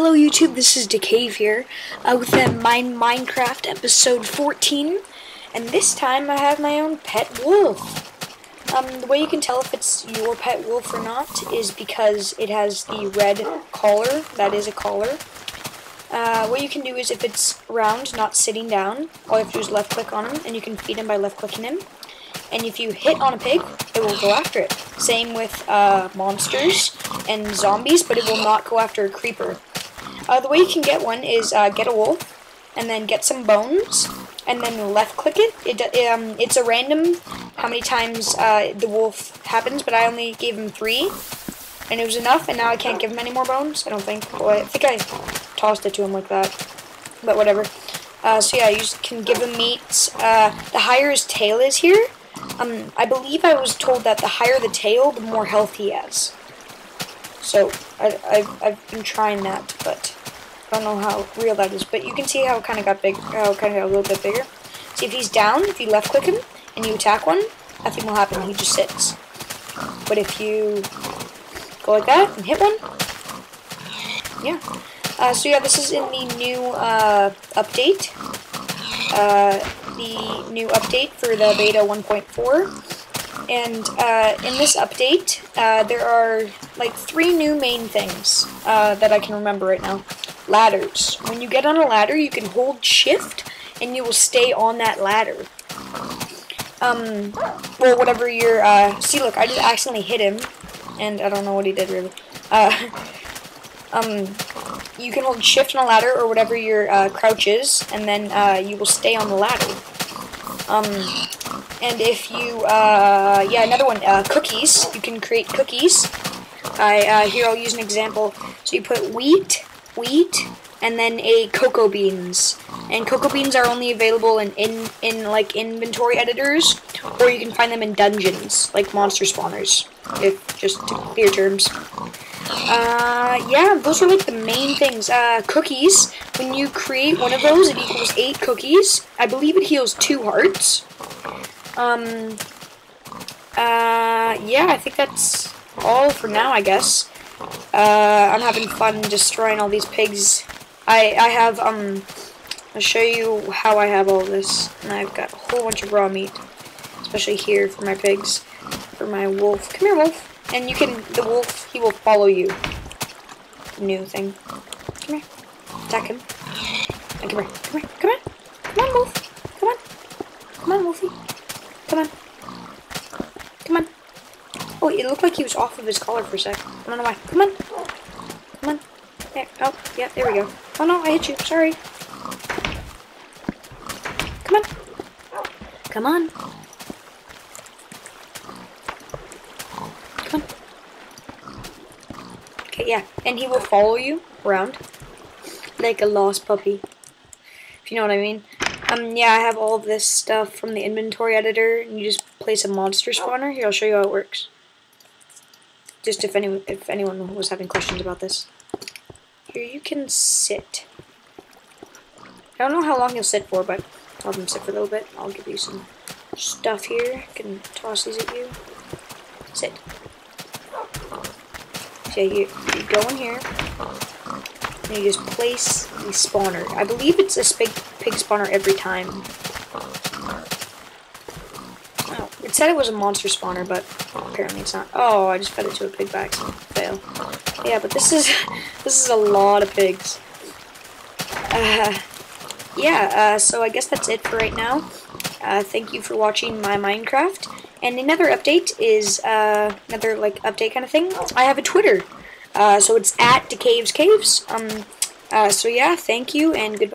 Hello YouTube, this is Dakave here uh, with Mine Minecraft episode 14 and this time I have my own pet wolf. Um, the way you can tell if it's your pet wolf or not is because it has the red collar, that is a collar. Uh, what you can do is if it's round, not sitting down, all you have to do is left click on him and you can feed him by left clicking him. And if you hit on a pig, it will go after it. Same with uh, monsters and zombies, but it will not go after a creeper. Uh, the way you can get one is uh, get a wolf, and then get some bones, and then left click it. It um, it's a random how many times uh, the wolf happens, but I only gave him three, and it was enough. And now I can't give him any more bones. I don't think. Well, I think I tossed it to him like that, but whatever. Uh, so yeah, you can give him meat. Uh, the higher his tail is here, um, I believe I was told that the higher the tail, the more health he has. So, I, I've been trying that, but I don't know how real that is. But you can see how it kind of got big, how kind of got a little bit bigger. See, if he's down, if you left click him, and you attack one, nothing will happen, he just sits. But if you go like that, and hit one, yeah. Uh, so yeah, this is in the new uh, update. Uh, the new update for the beta 1.4. And uh, in this update, uh, there are like three new main things uh, that I can remember right now. Ladders. When you get on a ladder, you can hold shift and you will stay on that ladder. Um, well, whatever your, uh, see look, I just accidentally hit him, and I don't know what he did really. Uh, um, you can hold shift on a ladder or whatever your uh, crouch is, and then uh, you will stay on the ladder. Um, and if you, uh, yeah, another one, uh, cookies. You can create cookies. I uh, here I'll use an example. So you put wheat, wheat, and then a cocoa beans. And cocoa beans are only available in, in, in like inventory editors, or you can find them in dungeons, like monster spawners, if just to clear terms. Uh, yeah, those are like the main things. Uh, cookies. When you create one of those, it equals eight cookies. I believe it heals two hearts. Um, uh, yeah, I think that's all for now, I guess. Uh, I'm having fun destroying all these pigs. I, I have, um, I'll show you how I have all this. And I've got a whole bunch of raw meat. Especially here for my pigs. For my wolf. Come here, wolf. And you can, the wolf, he will follow you. New thing. Come here. Attack him. Come here. Come here. Come on. Come on, wolf. Come on. Come on, wolfie. Come on. Come on. Oh, looked like he was off of his collar for a sec. I don't know why. Come on. Come on. There. Oh, yeah, there we go. Oh no, I hit you. Sorry. Come on. Come on. Come on. Okay, yeah. And he will follow you around. Like a lost puppy. If you know what I mean. Um, yeah, I have all of this stuff from the inventory editor. And you just place a monster spawner. Here, I'll show you how it works. Just if anyone, if anyone was having questions about this. Here, you can sit. I don't know how long you'll sit for, but I'll have him sit for a little bit. I'll give you some stuff here. I can toss these at you. Sit. So you, you go in here, and you just place the spawner. I believe it's a pig spawner every time. Oh, it said it was a monster spawner, but apparently it's not. Oh, I just fed it to a pig. Fail. Yeah, but this is this is a lot of pigs. Uh, yeah, uh, so I guess that's it for right now. Uh, thank you for watching my Minecraft. And another update is, uh, another, like, update kind of thing. I have a Twitter. Uh, so it's at DakavesKaves. Um, uh, so yeah, thank you and goodbye.